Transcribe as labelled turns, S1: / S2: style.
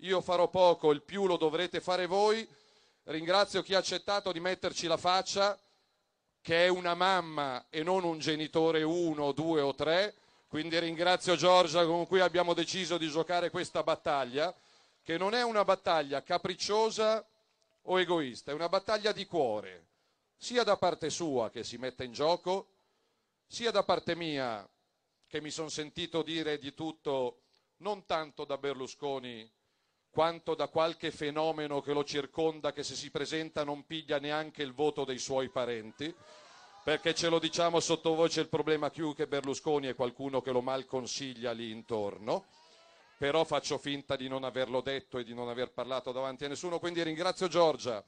S1: io farò poco, il più lo dovrete fare voi. Ringrazio chi ha accettato di metterci la faccia, che è una mamma e non un genitore uno, due o tre. Quindi ringrazio Giorgia con cui abbiamo deciso di giocare questa battaglia, che non è una battaglia capricciosa o egoista, è una battaglia di cuore, sia da parte sua che si mette in gioco, sia da parte mia che mi sono sentito dire di tutto non tanto da Berlusconi quanto da qualche fenomeno che lo circonda che se si presenta non piglia neanche il voto dei suoi parenti perché ce lo diciamo sottovoce il problema più che Berlusconi è qualcuno che lo mal consiglia lì intorno. Però faccio finta di non averlo detto e di non aver parlato davanti a nessuno quindi ringrazio Giorgia